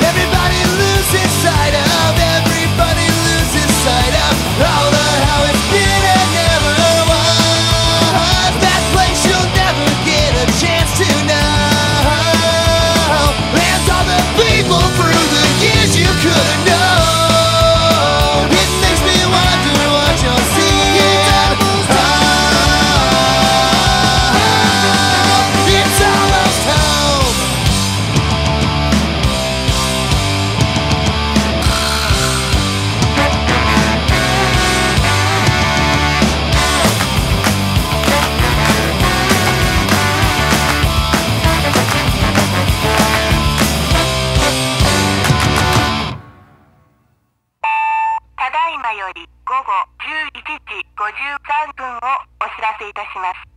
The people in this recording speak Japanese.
Everybody loses sight of より午後11時53分をお知らせいたします。